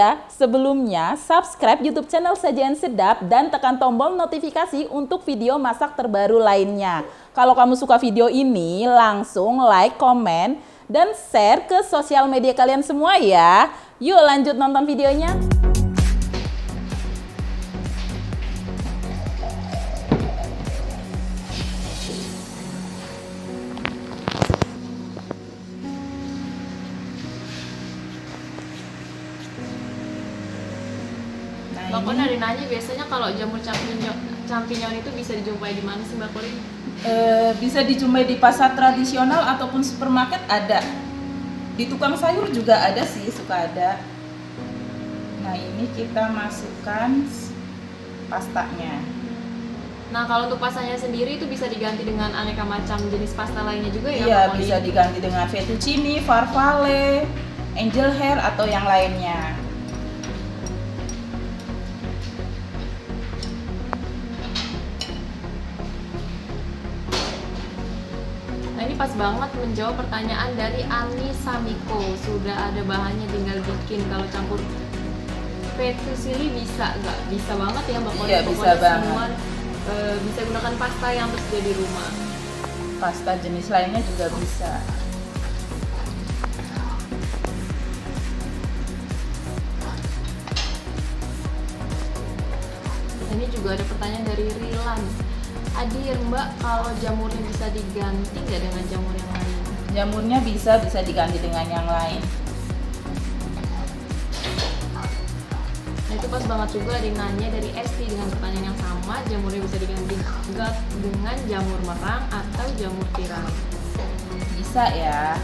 ya, sebelumnya subscribe YouTube channel Sajian Sedap dan tekan tombol notifikasi untuk video masak terbaru lainnya. Kalau kamu suka video ini, langsung like, komen, dan share ke sosial media kalian semua ya. Yuk lanjut nonton videonya. Mbak Kon ini ada nanya biasanya kalau jamur champignon, champignon itu bisa dijumpai di mana sih Mbak Korin? eh, bisa dijumpai di pasar tradisional ataupun supermarket ada. Di tukang sayur juga ada sih, suka ada. Nah, ini kita masukkan pastanya. Nah kalau untuk pastanya sendiri itu bisa diganti dengan aneka macam jenis pasta lainnya juga ya Iya, bisa diganti dengan fettuccine, farfalle, angel hair atau yang lainnya. Pas banget menjawab pertanyaan dari Ani Samiko Sudah ada bahannya tinggal bikin Kalau campur fettuccine bisa nggak? Bisa banget ya Mbak Iya, bisa banget. semua eh, bisa gunakan pasta yang tersedia di rumah Pasta jenis lainnya juga bisa. Ini juga ada pertanyaan dari Rilan Adir Mbak, kalau jamurnya bisa diganti nggak dengan jamur yang lain? Jamurnya bisa bisa diganti dengan yang lain. Nah itu pas banget juga ada nanya dari Esti dengan pertanyaan yang sama Jamurnya bisa diganti nggak dengan jamur merang atau jamur tiram Bisa ya.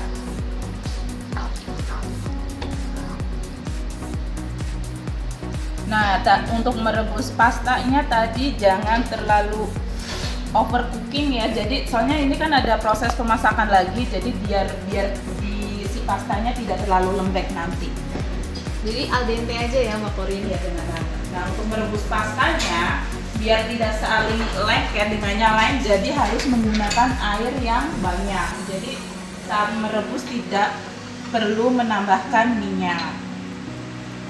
Nah, untuk merebus pastanya tadi jangan terlalu overcooking ya. Jadi soalnya ini kan ada proses pemasakan lagi, jadi biar biar di si pastanya tidak terlalu lembek nanti. Jadi al dente aja ya Mbak Korin Iya benar. Nah untuk merebus pastanya biar tidak saling lengket dengan yang lain, jadi harus menggunakan air yang banyak. Jadi saat merebus tidak perlu menambahkan minyak.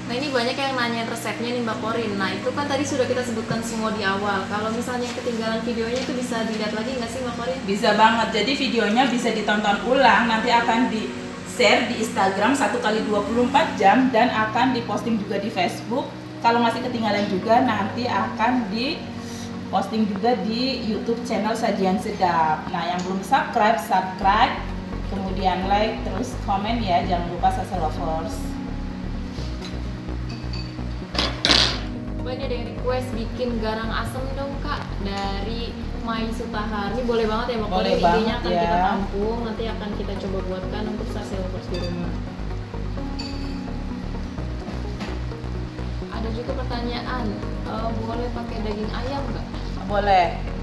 Nah ini banyak yang nanyain resepnya nih Mbak Korin Nah itu kan tadi sudah kita sebutkan semua di awal Kalau misalnya ketinggalan videonya itu bisa dilihat lagi nggak sih Mbak Korin? Bisa banget. Jadi videonya bisa ditonton ulang, nanti akan di share di Instagram satu kali 24 jam dan akan diposting juga di Facebook. Kalau masih ketinggalan juga nanti akan di posting juga di YouTube channel Sajian Sedap. Nah, yang belum subscribe, subscribe, kemudian like, terus komen ya, jangan lupa social lovers. Ini ada yang request bikin garang asem dong kak Dari Mai Sutahar Ini boleh banget ya Korin Idenya akan ya. kita tampung Nanti akan kita coba buatkan untuk social lovers di rumah Ada juga pertanyaan eh, Boleh pakai daging ayam nggak? Boleh.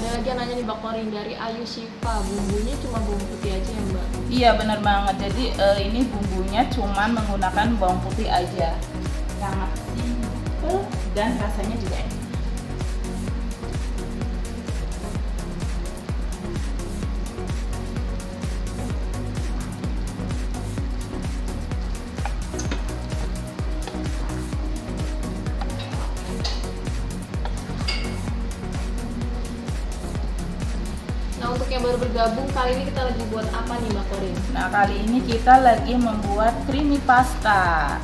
Ada lagi yang nanya nih Mbak Korin dari Ayu Shiva Bumbunya cuma bumbu putih aja ya Mbak? Iya benar banget. Jadi eh, ini bumbunya cuman menggunakan bawang putih aja. Sangat simple dan rasanya juga enak. Yang baru bergabung kali ini kita lagi buat apa nih Mbak Korin? Nah kali ini kita lagi membuat creamy pasta.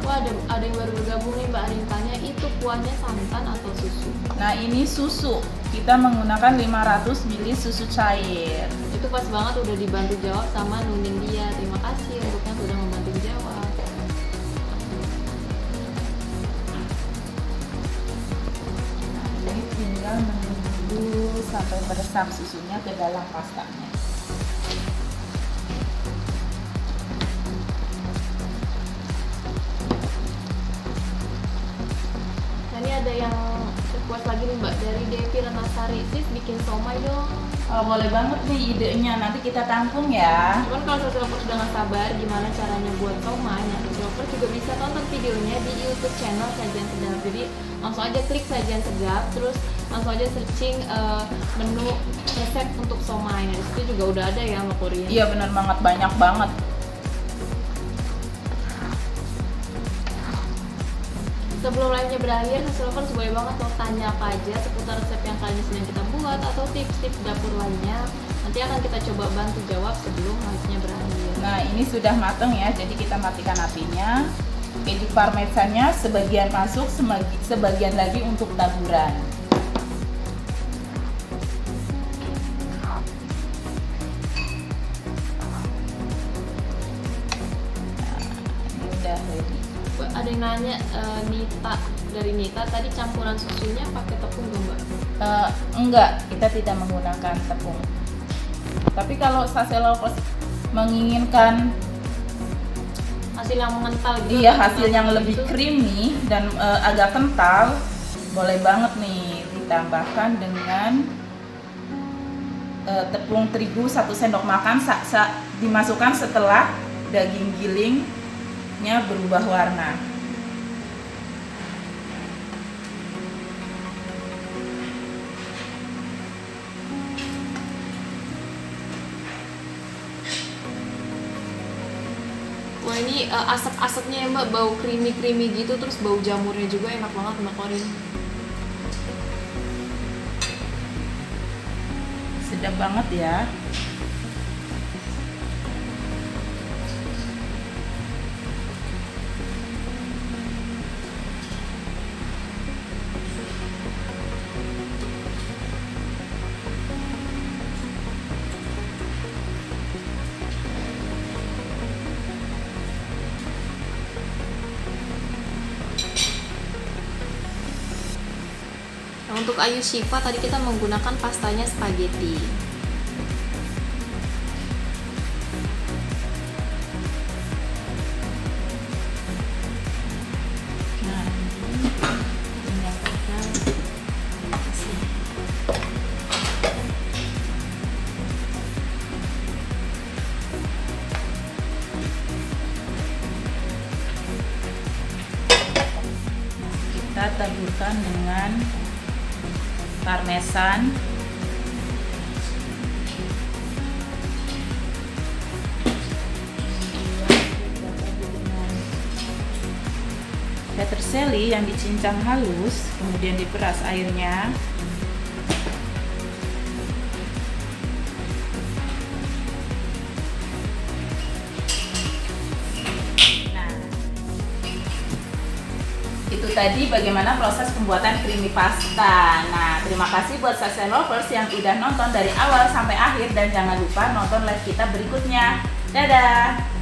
Wah ada, ada yang baru bergabung nih Mbak Arin tanya itu kuahnya santan atau susu? Nah ini susu. Kita menggunakan 500 ml susu cair. Itu pas banget udah dibantu jawab sama Nuning dia. Terima kasih untuknya sudah sampai meresap susunya ke dalam pastanya. Nah ini ada yang request lagi nih mbak. Dari Devi Renasari sis bikin somai dong. Oh, boleh banget nih idenya, nanti kita tampung ya. cuman kalau social lovers udah nggak sabar gimana caranya buat somai? Nah lovers juga bisa tonton videonya di YouTube channel Sajian Sedap. Jadi langsung aja klik Sajian Sedap terus langsung aja searching eh, menu resep untuk somai. Nah di situ juga udah ada ya mbak Kurin Iya bener banget, banyak banget. Sebelum live-nya berakhir, lovers boleh banget mau tanya apa aja seputar resep yang kali ini sedang kita buat atau tips-tips dapur lainnya. Nanti akan kita coba bantu jawab sebelum live-nya berakhir. Nah ini sudah matang ya, jadi kita matikan apinya. Keju parmesannya sebagian masuk, sebagian lagi untuk taburan. Ada yang nanya eh, Nita dari Nita tadi campuran susunya pakai tepung nggak mbak? Eh, enggak, kita tidak menggunakan tepung. Tapi kalau sase lovers menginginkan Hasil yang mengental gitu? iya hasil yang lebih gitu? creamy dan eh, agak kental, boleh banget nih ditambahkan dengan eh, tepung terigu satu sendok makan sa- sa- dimasukkan setelah daging gilingnya berubah warna. Ini eh, asap-asapnya ya mbak, bau creamy-creamy gitu terus bau jamurnya juga enak banget mbak Korin. Sedap banget ya. Untuk Ayu Shiva tadi kita menggunakan pastanya spaghetti. Nah. Kita taburkan dengan parmesan. Peterselli yang dicincang halus kemudian diperas airnya tadi bagaimana proses pembuatan creamy pasta. Nah terima kasih buat Sase Lovers yang udah nonton dari awal sampai akhir dan jangan lupa nonton live kita berikutnya. Dadah